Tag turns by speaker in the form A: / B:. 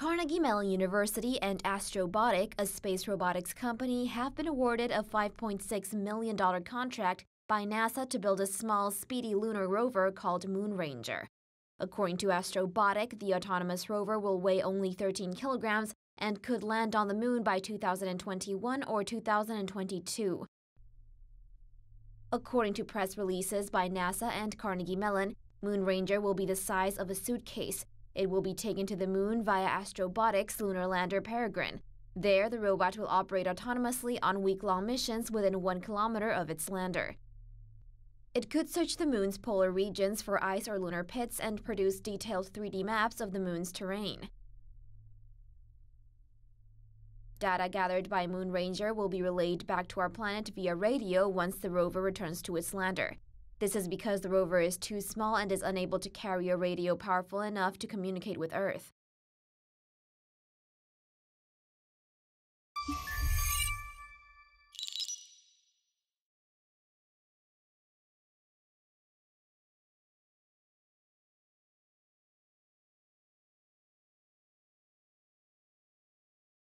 A: Carnegie Mellon University and Astrobotic, a space robotics company, have been awarded a $5.6 million contract by NASA to build a small, speedy lunar rover called MoonRanger. According to Astrobotic, the autonomous rover will weigh only 13 kilograms and could land on the moon by 2021 or 2022. According to press releases by NASA and Carnegie Mellon, MoonRanger will be the size of a suitcase it will be taken to the moon via Astrobotic's lunar lander Peregrine. There, the robot will operate autonomously on week long missions within one kilometer of its lander. It could search the moon's polar regions for ice or lunar pits and produce detailed 3D maps of the moon's terrain. Data gathered by MoonRanger will be relayed back to our planet via radio once the rover returns to its lander. This is because the rover is too small and is unable to carry a radio powerful enough to communicate with Earth.